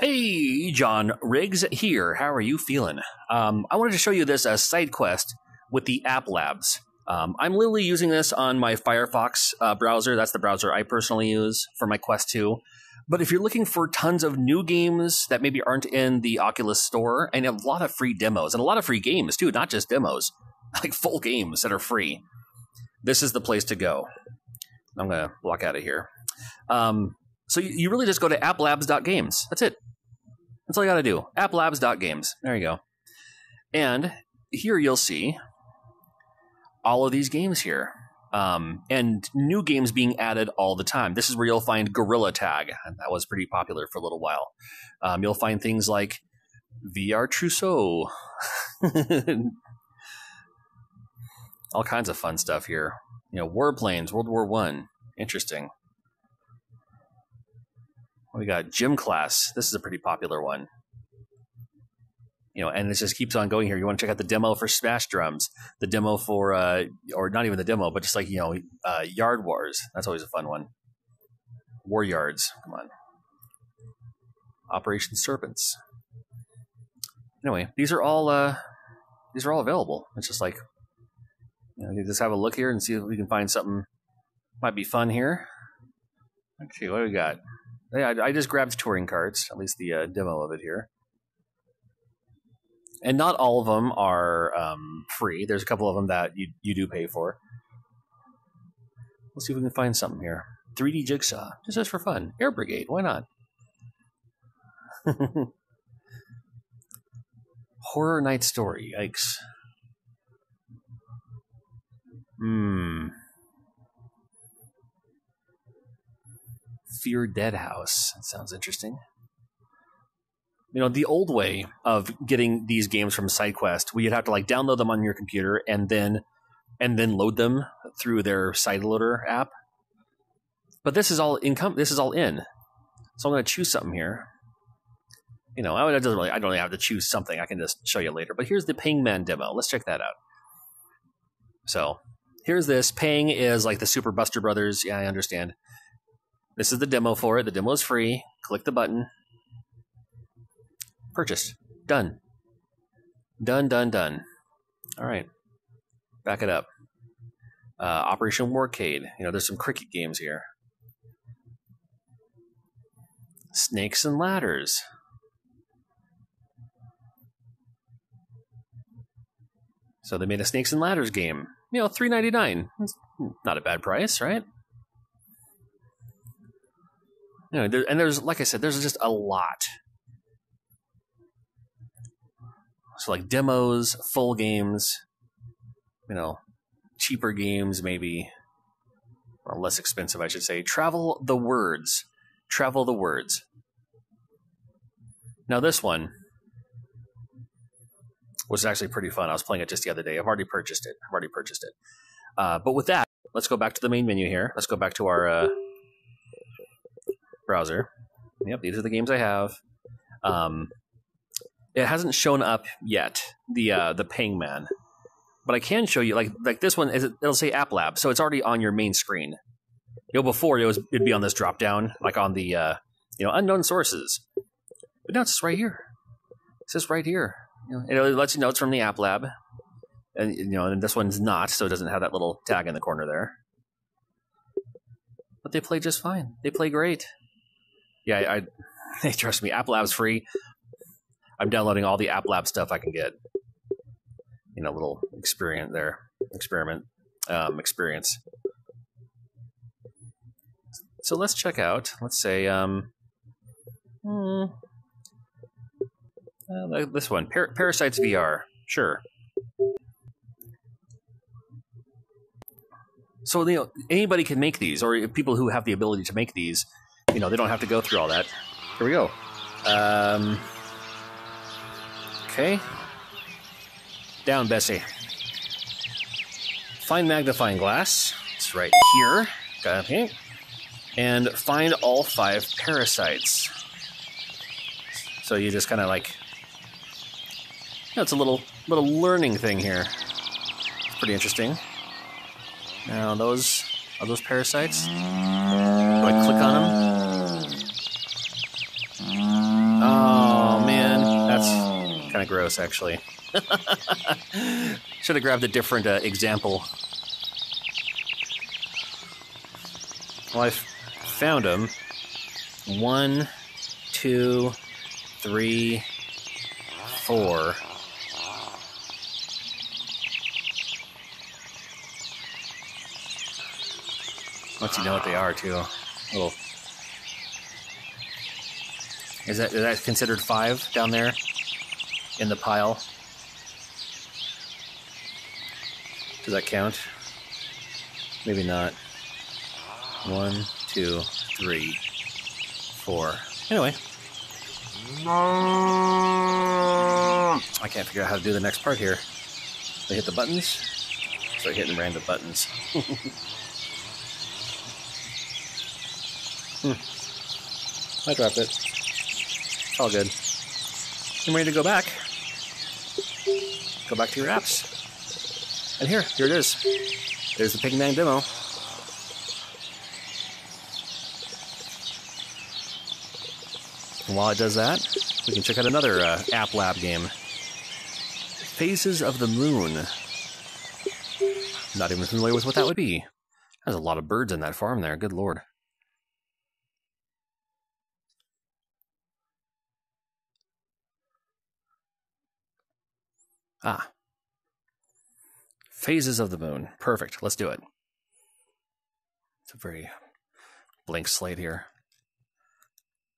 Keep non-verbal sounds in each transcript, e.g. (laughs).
Hey, John Riggs here. How are you feeling? Um, I wanted to show you this as side quest with the App Labs. Um, I'm literally using this on my Firefox uh, browser. That's the browser I personally use for my Quest 2. But if you're looking for tons of new games that maybe aren't in the Oculus store, and a lot of free demos, and a lot of free games too, not just demos, (laughs) like full games that are free, this is the place to go. I'm going to walk out of here. Um, so you, you really just go to applabs.games. That's it. That's all you got to do. applabs.games. There you go. And here you'll see all of these games here. Um, and new games being added all the time. This is where you'll find Gorilla Tag. That was pretty popular for a little while. Um, you'll find things like VR Trousseau. (laughs) all kinds of fun stuff here. You know, Warplanes, World War One. Interesting. We got Gym Class. This is a pretty popular one. You know, and it just keeps on going here. You want to check out the demo for Smash Drums, the demo for, uh, or not even the demo, but just like you know, uh, Yard Wars. That's always a fun one. War Yards. Come on. Operation Serpents. Anyway, these are all uh, these are all available. It's just like you know, just have a look here and see if we can find something might be fun here. Let's see what do we got. I, I just grabbed Touring Karts, at least the uh, demo of it here. And not all of them are um, free. There's a couple of them that you you do pay for. Let's see if we can find something here. 3D Jigsaw, just for fun. Air Brigade, why not? (laughs) Horror Night Story, yikes. Hmm. Fear Dead House. That sounds interesting. You know, the old way of getting these games from SideQuest, you'd have to like download them on your computer and then and then load them through their side loader app. But this is all income. This is all in. So I'm going to choose something here. You know, I doesn't really. I don't really have to choose something. I can just show you later. But here's the Pangman demo. Let's check that out. So here's this. Ping is like the Super Buster Brothers. Yeah, I understand. This is the demo for it. The demo is free. Click the button. Purchased. Done. Done, done, done. All right. Back it up. Uh, Operation Warcade. You know, there's some cricket games here. Snakes and Ladders. So they made a Snakes and Ladders game. You know, three ninety nine. Not a bad price, right? You know, there, and there's like I said, there's just a lot. So like demos, full games, you know, cheaper games maybe, or less expensive, I should say. Travel the words, travel the words. Now this one was actually pretty fun. I was playing it just the other day. I've already purchased it. I've already purchased it. Uh, but with that, let's go back to the main menu here. Let's go back to our uh, browser. Yep, these are the games I have. Um, it hasn't shown up yet the uh, the Pangman, but I can show you like like this one is it'll say App Lab, so it's already on your main screen. You know, before it was it'd be on this drop down like on the uh, you know unknown sources, but now it's just right here. It says right here. You know, it lets you know it's from the App Lab, and you know, and this one's not, so it doesn't have that little tag in the corner there. But they play just fine. They play great yeah, I, (laughs) trust me. App Lab's free. I'm downloading all the App Lab stuff I can get. You know, little experiment there, experiment, um, experience. So let's check out. Let's say, um, hmm, uh, this one, Par- Parasites VR. Sure. So you know, anybody can make these, or people who have the ability to make these you know, they don't have to go through all that. Here we go. Um, okay. Down, Bessie. Find magnifying glass. It's right here. Got Okay. And find all five parasites. So you just kind of like, you know, it's a little little learning thing here. It's pretty interesting. Now those are those parasites. Do I click on them? Gross, actually. (laughs) Should have grabbed a different uh, example. Well, I found them. One, two, three, four. Once you know what they are, too. Little. Is that is that considered five down there in the pile? Does that count? Maybe not. One, two, three, four. Anyway. I can't figure out how to do the next part here. I hit the buttons. Start hitting random buttons. (laughs) hmm. I dropped it. All good. I'm ready to go back. Go back to your apps. And here, here it is. There's the Pigman demo. And while it does that, we can check out another uh, App Lab game Phases of the Moon. Not even familiar with what that would be. There's a lot of birds in that farm there, good lord. Ah. Phases of the Moon. Perfect. Let's do it. It's a very blank slate here.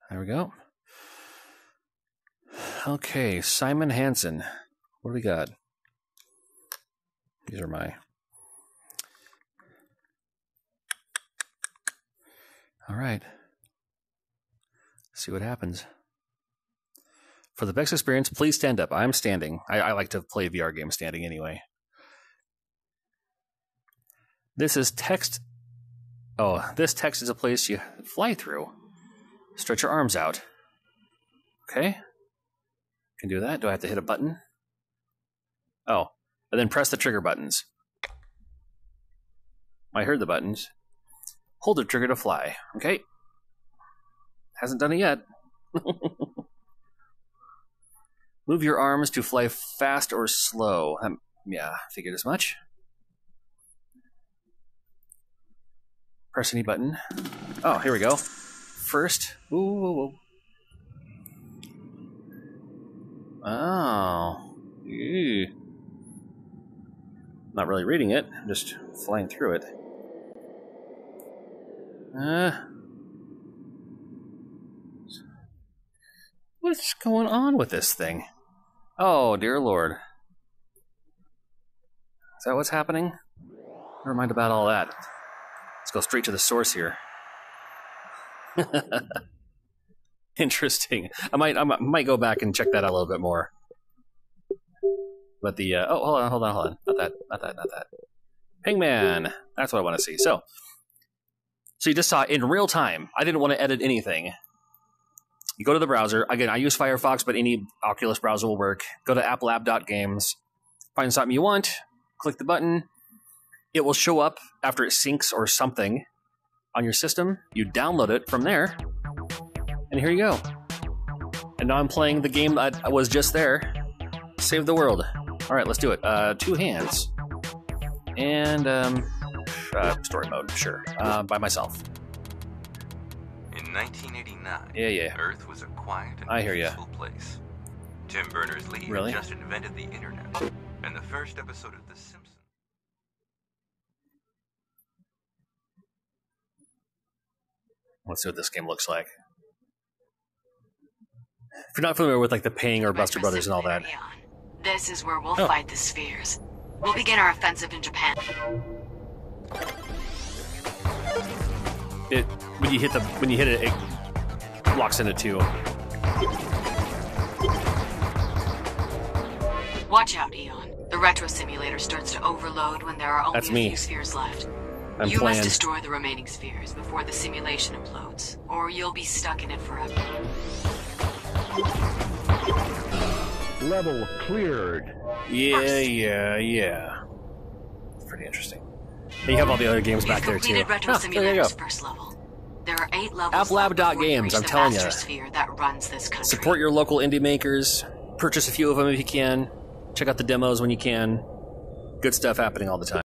There we go. Okay, Simon Hansen. What do we got? These are my. All right. See what happens. For the best experience, please stand up. I'm standing. I, I like to play VR games standing anyway. This is text. Oh, this text is a place you fly through. Stretch your arms out. Okay. Can do that. Do I have to hit a button? Oh, and then press the trigger buttons. I heard the buttons. Hold the trigger to fly. Okay. Hasn't done it yet. (laughs) Move your arms to fly fast or slow. Um, yeah, figured as much. Press any button. Oh, here we go. First. Ooh, ooh, ooh. Oh. Not really reading it, I'm just flying through it. Uh, what's going on with this thing? Oh, dear lord. Is that what's happening? Never mind about all that. Let's go straight to the source here. (laughs) Interesting. I might I might go back and check that out a little bit more. But the uh, oh hold on hold on hold on not that not that not that Pingman that's what I want to see. So so you just saw in real time. I didn't want to edit anything. You go to the browser again. I use Firefox, but any Oculus browser will work. Go to applab.games, find something you want, click the button. It will show up after it syncs or something on your system. You download it from there, and here you go. And now I'm playing the game that was just there. Save the world. All right, let's do it. Uh, two hands. And um, uh, story mode, sure. Uh, by myself. In 1989, Yeah, yeah. Earth was a quiet and I hear ya. peaceful place. Tim Berners-Lee Really? just invented the internet, and the first episode of The Simpsons. Let's see what this game looks like. If you're not familiar with like the Ping or Buster Brothers and all that, This is where we'll Oh. fight the spheres. We'll begin our offensive in Japan. It when you hit the when you hit it, it locks into two. Watch out, Eon. The retro simulator starts to overload when there are only That's a me. few spheres left. I'm you playing. must destroy the remaining spheres before the simulation implodes, or you'll be stuck in it forever. Level cleared. Yeah, First. yeah, yeah. It's pretty interesting. And you have all the other games back there too. Retro Ah, there you go. First level. There are eight levels Applab left before Games, I'm telling you. that runs this country. Support your local indie makers. purchase a few of them if you can. Check out the demos when you can. Good stuff happening all the time.